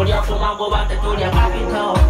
不要匆忙过完这多年，何云头